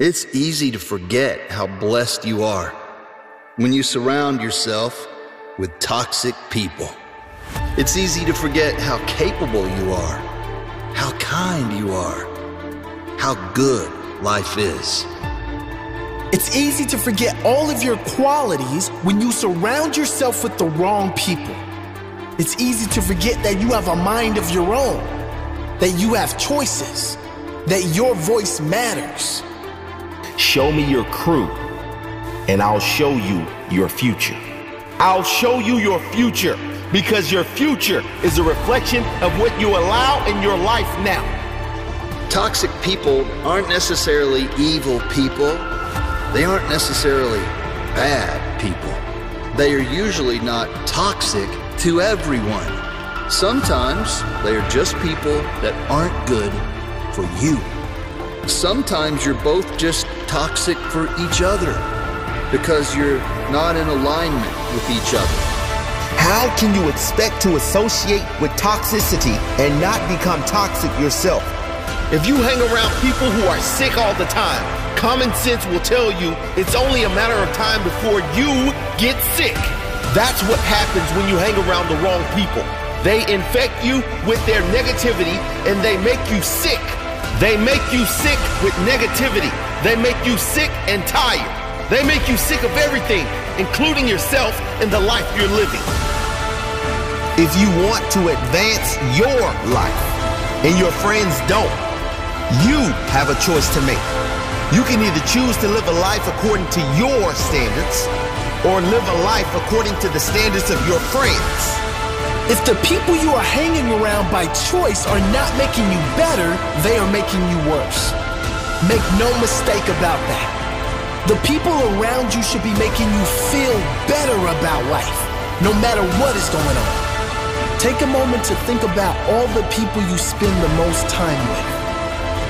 It's easy to forget how blessed you are when you surround yourself with toxic people. It's easy to forget how capable you are, how kind you are, how good life is. It's easy to forget all of your qualities when you surround yourself with the wrong people. It's easy to forget that you have a mind of your own, that you have choices, that your voice matters. Show me your crew, and I'll show you your future. I'll show you your future because your future is a reflection of what you allow in your life now. Toxic people aren't necessarily evil people. They aren't necessarily bad people. They are usually not toxic to everyone. Sometimes they are just people that aren't good for you. Sometimes you're both just toxic for each other because you're not in alignment with each other. How can you expect to associate with toxicity and not become toxic yourself? If you hang around people who are sick all the time, common sense will tell you it's only a matter of time before you get sick. That's what happens when you hang around the wrong people. They infect you with their negativity and they make you sick. They make you sick with negativity. They make you sick and tired. They make you sick of everything, including yourself and the life you're living. If you want to advance your life and your friends don't, you have a choice to make. You can either choose to live a life according to your standards or live a life according to the standards of your friends. If the people you are hanging around by choice are not making you better, they are making you worse. Make no mistake about that. The people around you should be making you feel better about life, no matter what is going on. Take a moment to think about all the people you spend the most time with.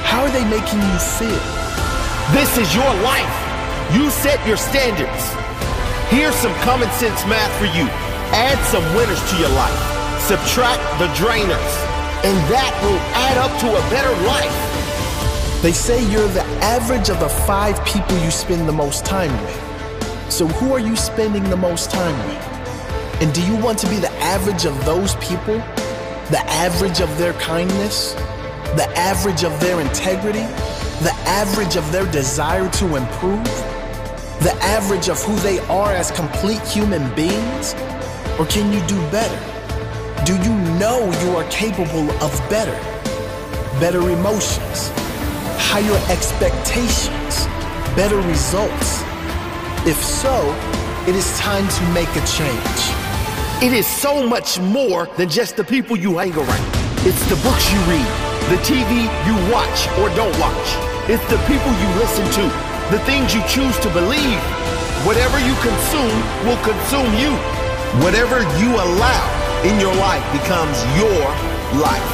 How are they making you feel? This is your life. You set your standards. Here's some common sense math for you. Add some winners to your life. Subtract the drainers. And that will add up to a better life. They say you're the average of the five people you spend the most time with. So who are you spending the most time with? And do you want to be the average of those people? The average of their kindness? The average of their integrity? The average of their desire to improve? The average of who they are as complete human beings? Or can you do better? Do you know you are capable of better? Better emotions, higher expectations, better results? If so, it is time to make a change. It is so much more than just the people you hang around. It's the books you read, the TV you watch or don't watch. It's the people you listen to, the things you choose to believe. Whatever you consume will consume you. Whatever you allow in your life becomes your life.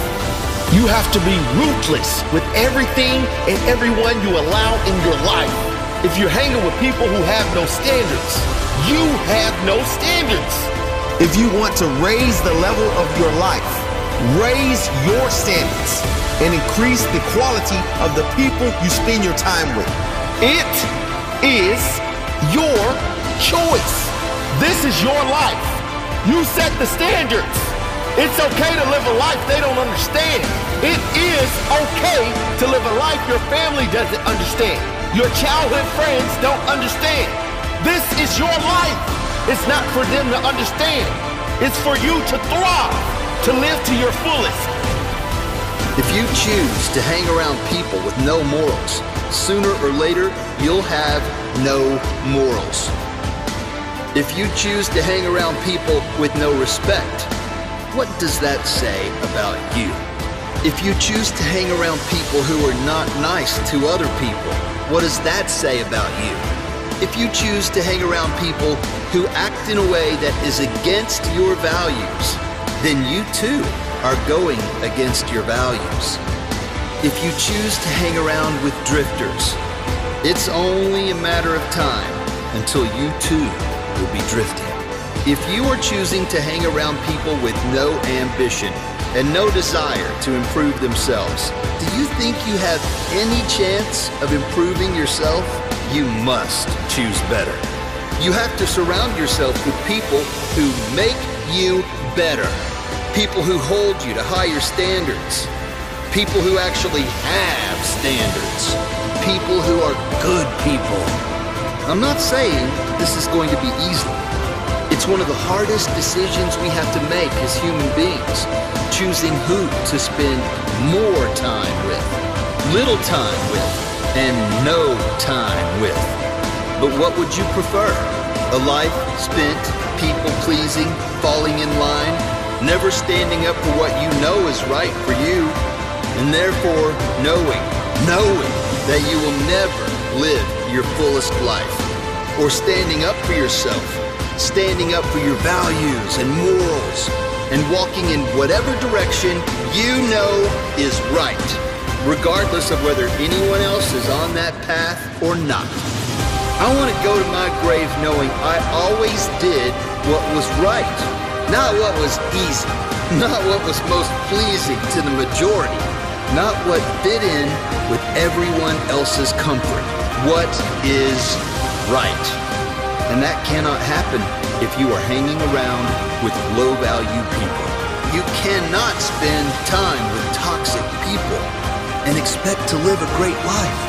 You have to be ruthless with everything and everyone you allow in your life. If you're hanging with people who have no standards, you have no standards. If you want to raise the level of your life, raise your standards and increase the quality of the people you spend your time with. It is your choice. This is your life. You set the standards. It's okay to live a life they don't understand. It is okay to live a life your family doesn't understand. Your childhood friends don't understand. This is your life. It's not for them to understand. It's for you to thrive, to live to your fullest. If you choose to hang around people with no morals, sooner or later you'll have no morals. If you choose to hang around people with no respect, what does that say about you? If you choose to hang around people who are not nice to other people, what does that say about you? If you choose to hang around people who act in a way that is against your values, then you too are going against your values. If you choose to hang around with drifters, it's only a matter of time until you too will be drifting. If you are choosing to hang around people with no ambition and no desire to improve themselves. Do you think you have any chance of improving yourself? You must choose better. You have to surround yourself with people who make you better. People who hold you to higher standards. People who actually have standards. People who are good people. I'm not saying this is going to be easy. It's one of the hardest decisions we have to make as human beings, choosing who to spend more time with, little time with, and no time with. But what would you prefer? A life spent people pleasing, falling in line, never standing up for what you know is right for you, and therefore knowing, knowing that you will never live your fullest life, or standing up for yourself standing up for your values and morals, and walking in whatever direction you know is right, regardless of whether anyone else is on that path or not. I want to go to my grave knowing I always did what was right, not what was easy, not what was most pleasing to the majority, not what fit in with everyone else's comfort. What is right? And that cannot happen if you are hanging around with low value people. You cannot spend time with toxic people and expect to live a great life.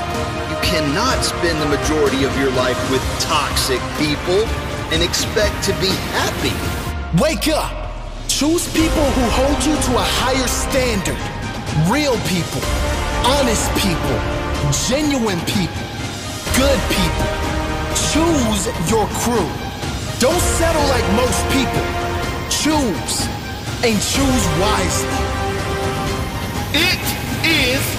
You cannot spend the majority of your life with toxic people and expect to be happy. Wake up! Choose people who hold you to a higher standard. Real people, honest people, genuine people, good people. Choose your crew. Don't settle like most people. Choose and choose wisely. It is.